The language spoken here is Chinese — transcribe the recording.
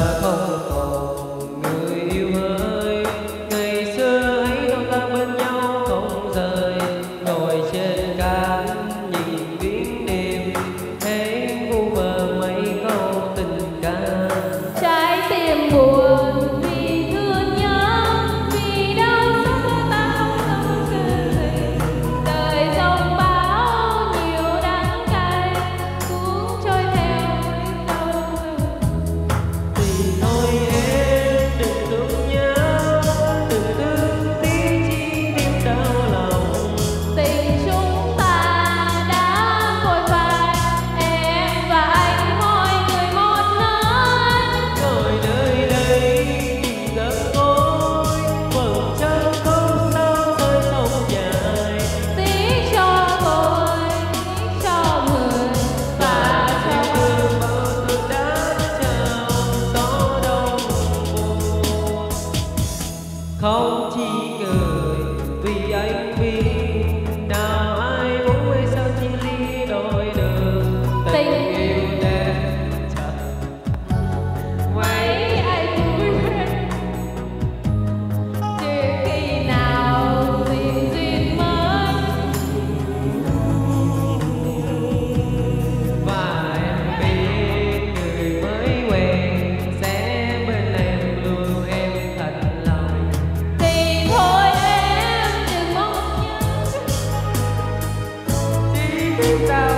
哦靠天 about